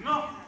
No.